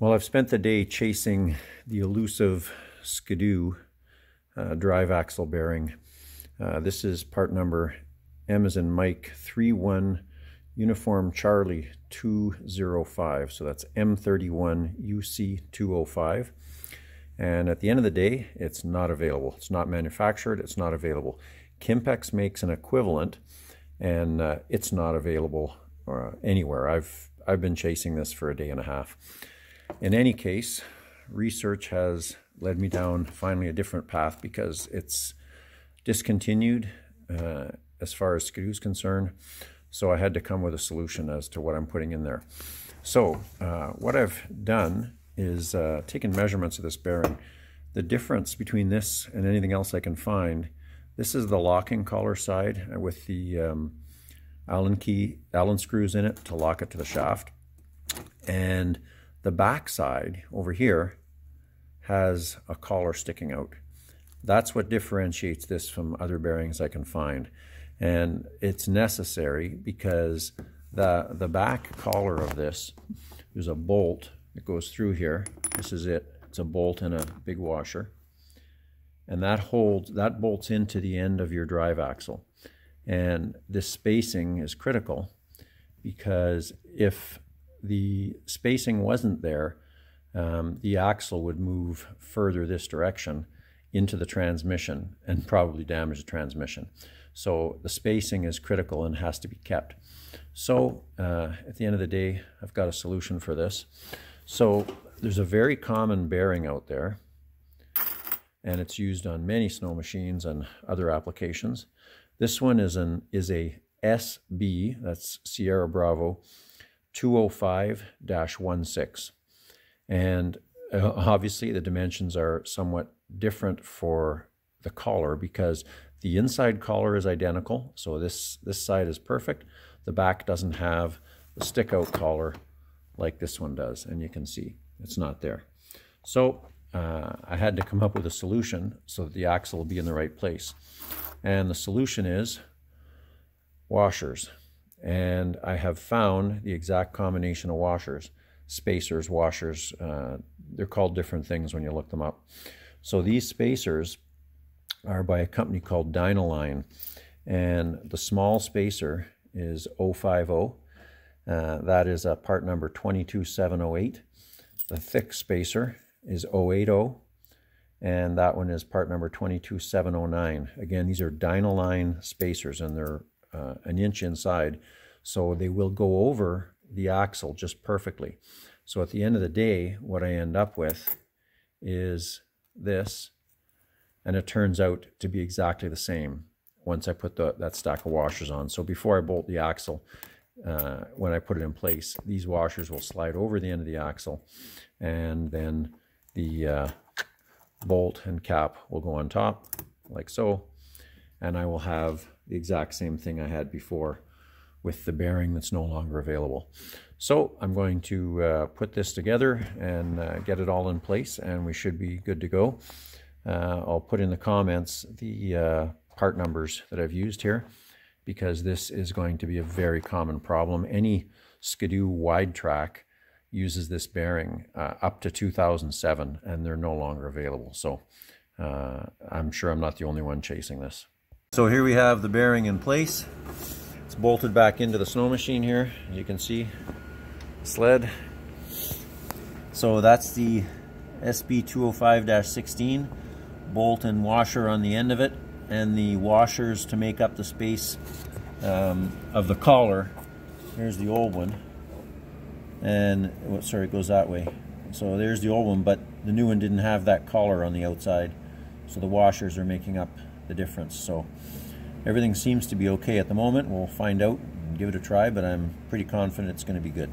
Well, I've spent the day chasing the elusive Skidoo uh, drive axle bearing. Uh, this is part number M as in Mike 31 Uniform Charlie 205. So that's M31 UC 205. And at the end of the day, it's not available. It's not manufactured. It's not available. Kimpex makes an equivalent, and uh, it's not available uh, anywhere. I've I've been chasing this for a day and a half. In any case, research has led me down finally a different path because it's discontinued uh, as far as Skidoo is concerned. So I had to come with a solution as to what I'm putting in there. So uh, what I've done is uh, taken measurements of this bearing. The difference between this and anything else I can find, this is the locking collar side with the um, Allen key, Allen screws in it to lock it to the shaft. And the back side over here has a collar sticking out. That's what differentiates this from other bearings I can find. And it's necessary because the, the back collar of this, there's a bolt that goes through here. This is it. It's a bolt and a big washer. And that holds, that bolts into the end of your drive axle. And this spacing is critical because if the spacing wasn't there, um, the axle would move further this direction into the transmission and probably damage the transmission. So the spacing is critical and has to be kept. So uh, at the end of the day, I've got a solution for this. So there's a very common bearing out there, and it's used on many snow machines and other applications. This one is an is a SB, that's Sierra Bravo, 205-16. And uh, obviously the dimensions are somewhat different for the collar because the inside collar is identical. So this, this side is perfect. The back doesn't have the stick out collar like this one does. And you can see it's not there. So uh, I had to come up with a solution so that the axle will be in the right place. And the solution is washers. And I have found the exact combination of washers spacers, washers. Uh, they're called different things when you look them up. So these spacers are by a company called Dynaline. And the small spacer is 050. Uh, that is a part number 22708. The thick spacer is 080. And that one is part number 22709. Again, these are Dynaline spacers and they're uh, an inch inside. So they will go over the axle just perfectly. So at the end of the day, what I end up with is this, and it turns out to be exactly the same once I put the, that stack of washers on. So before I bolt the axle, uh, when I put it in place, these washers will slide over the end of the axle, and then the uh, bolt and cap will go on top, like so, and I will have the exact same thing I had before with the bearing that's no longer available. So I'm going to uh, put this together and uh, get it all in place and we should be good to go. Uh, I'll put in the comments the uh, part numbers that I've used here because this is going to be a very common problem. Any Skidoo wide track uses this bearing uh, up to 2007 and they're no longer available. So uh, I'm sure I'm not the only one chasing this. So here we have the bearing in place. It's bolted back into the snow machine here. You can see sled. So that's the SB205-16 bolt and washer on the end of it and the washers to make up the space um, of the collar. Here's the old one. And, oh, sorry, it goes that way. So there's the old one, but the new one didn't have that collar on the outside. So the washers are making up the difference. So Everything seems to be okay at the moment. We'll find out and give it a try, but I'm pretty confident it's going to be good.